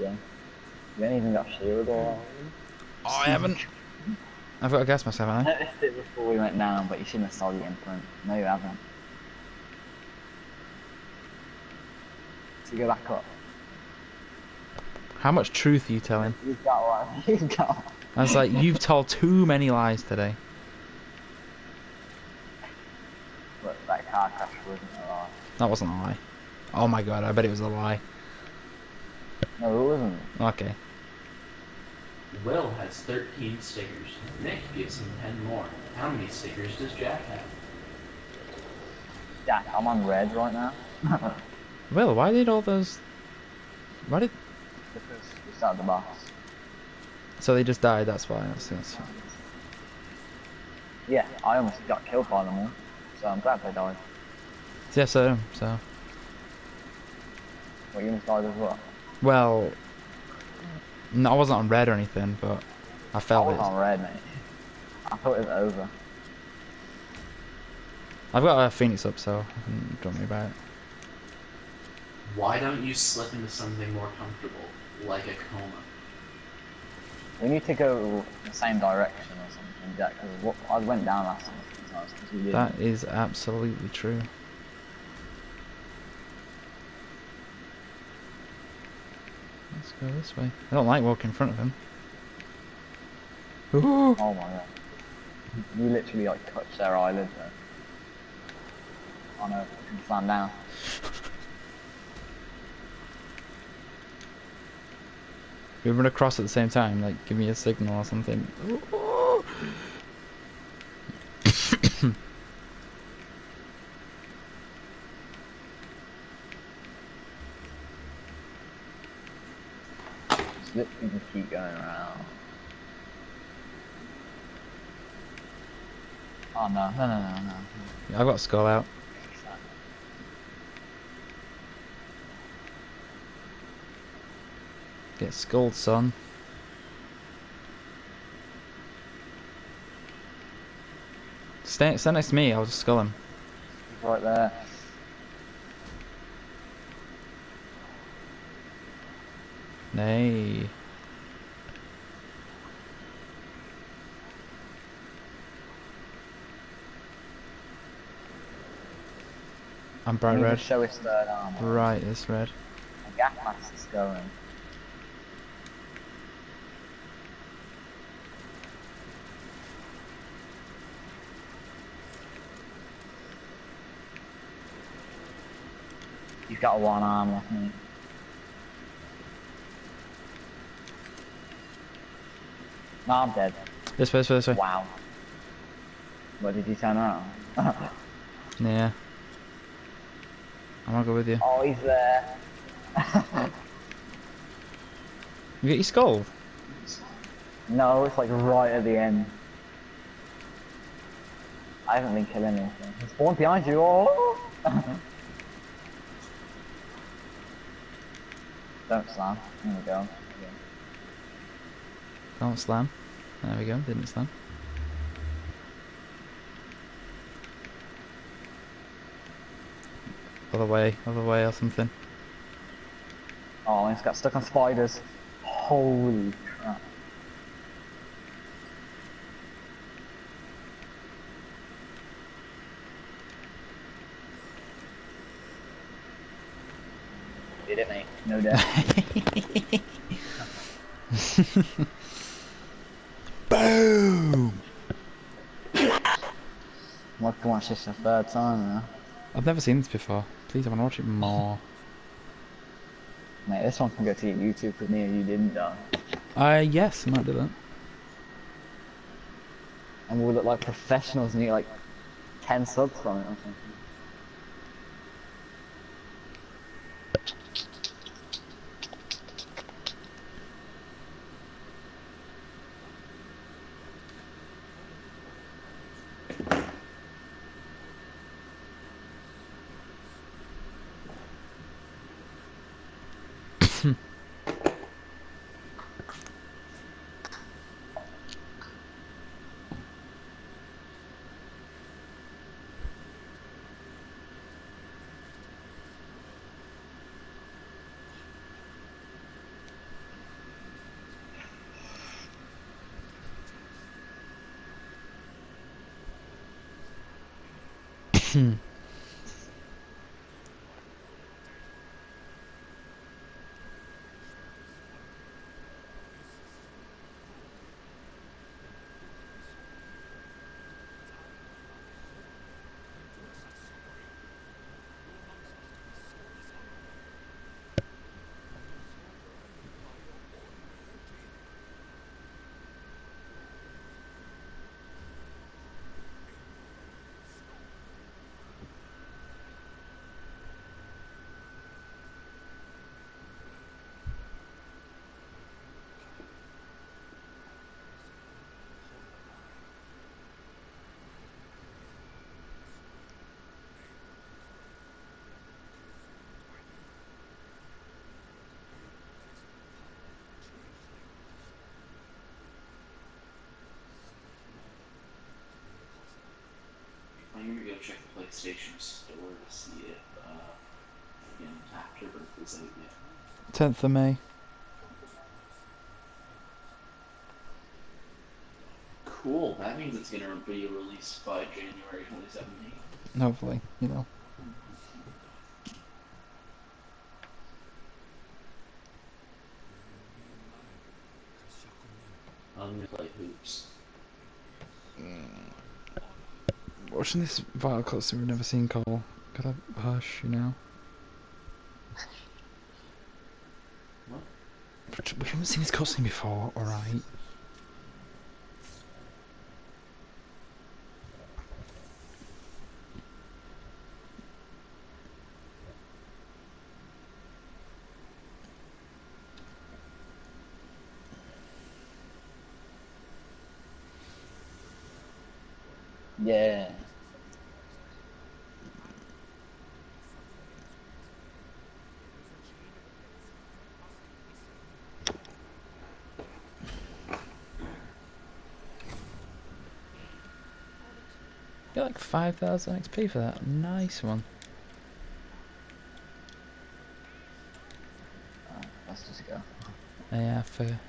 Yeah. You ain't even got shield or. Oh, I haven't. I've got a gas mask, I haven't I? I noticed it before we went down, but you shouldn't have saw the imprint. No, you haven't. So you go back up. How much truth are you telling? You've got one. You've got one. I was like, you've told too many lies today. But that car crash wasn't a lie. That wasn't a lie. Oh my god, I bet it was a lie. No, it wasn't. Okay. Will has 13 stickers. Nick gives him 10 more. How many stickers does Jack have? Jack, I'm on red right now. Will, why did all those... Why did... because we started the boss. So they just died, that's why. That's, that's... Yeah, I almost got killed by them all. So I'm glad they died. Yeah, so, so... Well, you almost died as well. Well... No, I wasn't on red or anything, but I I felt was it. on red, mate. I thought it was over. I've got a phoenix up, so don't worry about it. Why don't you slip into something more comfortable, like a coma? We need to go the same direction or something, Jack, because I went down last time. a few times 'cause we didn't. That is absolutely true. Let's go this way. I don't like walking in front of him. Ooh. Oh my god. You literally like touched their eyelids there. Oh no, I can slam down. We run across at the same time, like give me a signal or something. literally just keep going around. Oh no, no, no, no, no. I've got a skull out. Get skulled, son. Stay, stand next to me, I'll just skull him. He's right there. Nay. I'm bright You need to red. show his third arm. Right, this red. The gas mask is going. He's got one arm left, mate. No, I'm dead. This way, this way, this way. Wow. What did you turn around? Yeah. I'm gonna go with you. oh, he's there. You get your skull? no, it's like right at the end. I haven't been killing anything. He spawned behind you. Oh! Don't slam. There we go. Don't slam. There we go, didn't slam. Other way, other way or something. Oh, it's got stuck on spiders. Holy crap. Did it, mate? No doubt. Well, I can watch this a third time now. I've never seen this before. Please, I want to watch it more. Mate, this one can go to YouTube because me you didn't die. Uh, yes, I might do that. And we'll look like professionals and you get like 10 subs from it or something. Hmm. I'm gonna go check the PlayStation Store to see if uh, again Afterbirth is out yet. 10th of May. Cool. That means it's gonna be released by January 2017. Hopefully, you know. I'm gonna play hoops. Watching this vital cutscene we've never seen, Cole. Gotta hush, you know. What? But We haven't seen this cutscene before, alright? Yeah. Get like 5,000 XP for that. Nice one. Uh, let's just go. Yeah, fair.